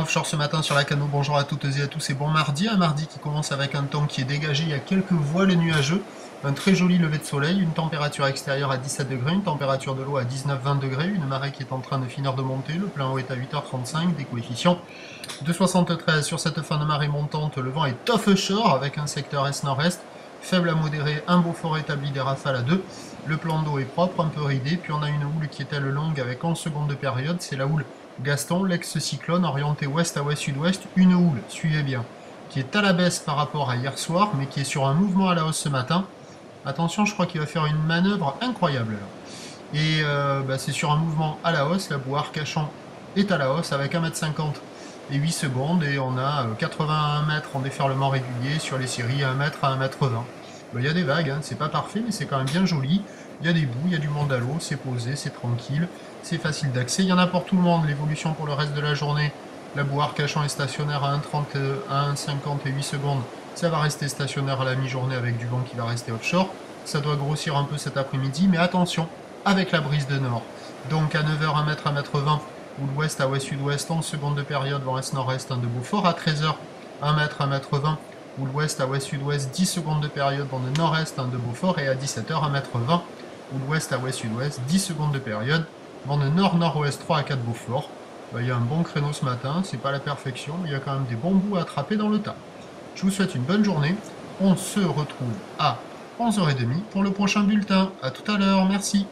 offshore ce matin sur la canot. Bonjour à toutes et à tous c'est bon mardi. Un mardi qui commence avec un temps qui est dégagé. Il y a quelques voiles nuageux. Un très joli lever de soleil. Une température extérieure à 17 degrés. Une température de l'eau à 19-20 degrés. Une marée qui est en train de finir de monter. Le plein eau est à 8h35. Des coefficients de 73 sur cette fin de marée montante. Le vent est offshore avec un secteur est-nord-est. Faible à modéré. Un beau fort établi des rafales à 2. Le plan d'eau est propre, un peu ridé. Puis on a une houle qui est elle longue avec 11 secondes de période. C'est la houle Gaston, l'ex-cyclone orienté ouest à ouest-sud-ouest, une houle, suivez bien, qui est à la baisse par rapport à hier soir, mais qui est sur un mouvement à la hausse ce matin. Attention, je crois qu'il va faire une manœuvre incroyable là. Et euh, bah, c'est sur un mouvement à la hausse, la boire cachant est à la hausse avec 1m50 et 8 secondes, et on a 81 mètres en déferlement régulier sur les séries 1 m à 1 m 20. Il y a des vagues, hein. c'est pas parfait, mais c'est quand même bien joli. Il y a des bouts, il y a du monde à l'eau, c'est posé, c'est tranquille, c'est facile d'accès. Il y en a pour tout le monde, l'évolution pour le reste de la journée. La boire cachant est stationnaire à 1,30 à 1,50 et 8 secondes. Ça va rester stationnaire à la mi-journée avec du vent qui va rester offshore. Ça doit grossir un peu cet après-midi, mais attention, avec la brise de nord. Donc à 9h, 1 mètre, 1 mètre 20, ou l'ouest à ouest-sud-ouest, en seconde de période, vent est-nord-est, un de Beaufort. À 13h, 1 mètre, 1 mètre 20, ou l'ouest à ouest-sud-ouest, 10 secondes de période, vent de nord-est, un de Beaufort. Et à 17h, 1 mètre 20, ou l'ouest à ouest-sud-ouest, 10 secondes de période, vent de nord-nord-ouest 3 à 4 Beaufort. Bah, il y a un bon créneau ce matin, c'est pas la perfection, mais il y a quand même des bons bouts à attraper dans le tas. Je vous souhaite une bonne journée, on se retrouve à 11h30 pour le prochain bulletin. A tout à l'heure, merci.